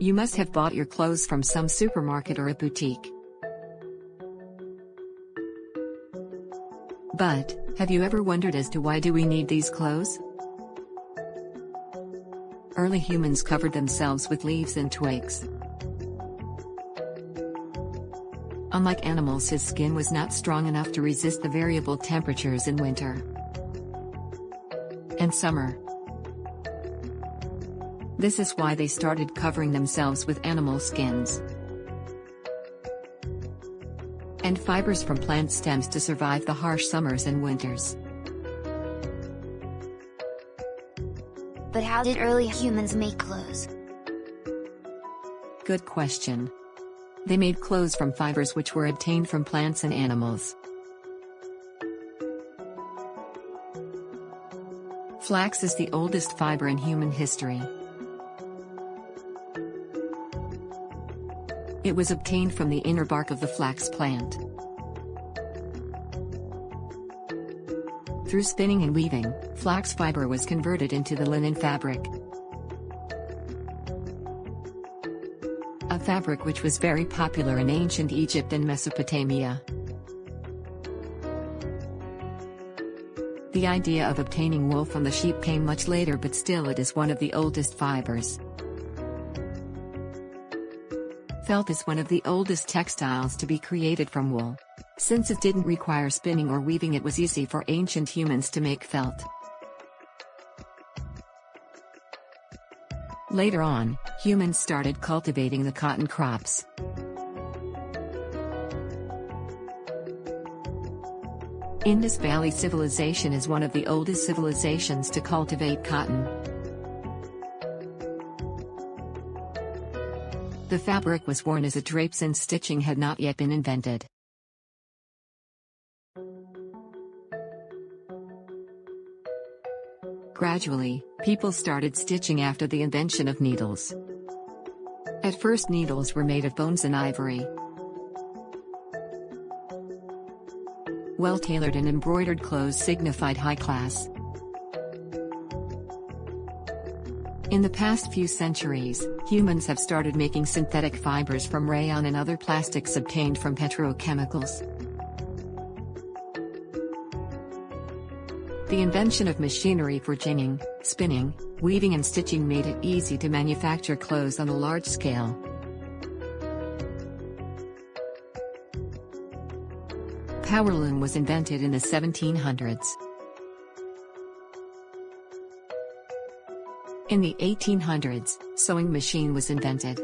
You must have bought your clothes from some supermarket or a boutique. But, have you ever wondered as to why do we need these clothes? Early humans covered themselves with leaves and twigs. Unlike animals his skin was not strong enough to resist the variable temperatures in winter and summer. This is why they started covering themselves with animal skins and fibers from plant stems to survive the harsh summers and winters. But how did early humans make clothes? Good question. They made clothes from fibers which were obtained from plants and animals. Flax is the oldest fiber in human history. It was obtained from the inner bark of the flax plant. Through spinning and weaving, flax fiber was converted into the linen fabric. A fabric which was very popular in ancient Egypt and Mesopotamia. The idea of obtaining wool from the sheep came much later but still it is one of the oldest fibers. Felt is one of the oldest textiles to be created from wool. Since it didn't require spinning or weaving it was easy for ancient humans to make felt. Later on, humans started cultivating the cotton crops. Indus Valley Civilization is one of the oldest civilizations to cultivate cotton. The fabric was worn as a drapes and stitching had not yet been invented. Gradually, people started stitching after the invention of needles. At first needles were made of bones and ivory. Well-tailored and embroidered clothes signified high class. In the past few centuries, humans have started making synthetic fibers from rayon and other plastics obtained from petrochemicals. The invention of machinery for ginning, spinning, weaving and stitching made it easy to manufacture clothes on a large scale. Powerloom was invented in the 1700s. In the 1800s, sewing machine was invented.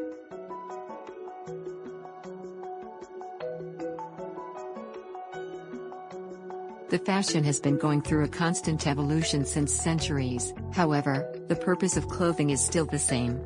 The fashion has been going through a constant evolution since centuries, however, the purpose of clothing is still the same.